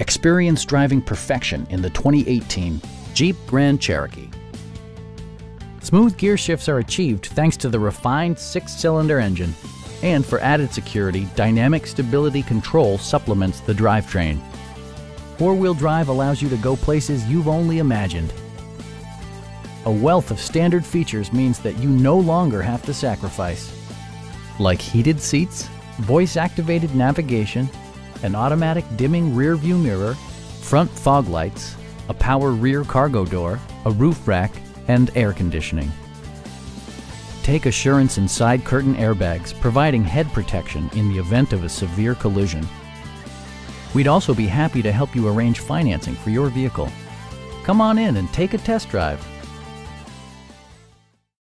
Experience driving perfection in the 2018 Jeep Grand Cherokee. Smooth gear shifts are achieved thanks to the refined six-cylinder engine. And for added security, Dynamic Stability Control supplements the drivetrain. Four-wheel drive allows you to go places you've only imagined. A wealth of standard features means that you no longer have to sacrifice. Like heated seats, voice-activated navigation, an automatic dimming rear view mirror, front fog lights, a power rear cargo door, a roof rack, and air conditioning. Take assurance in side curtain airbags, providing head protection in the event of a severe collision. We'd also be happy to help you arrange financing for your vehicle. Come on in and take a test drive.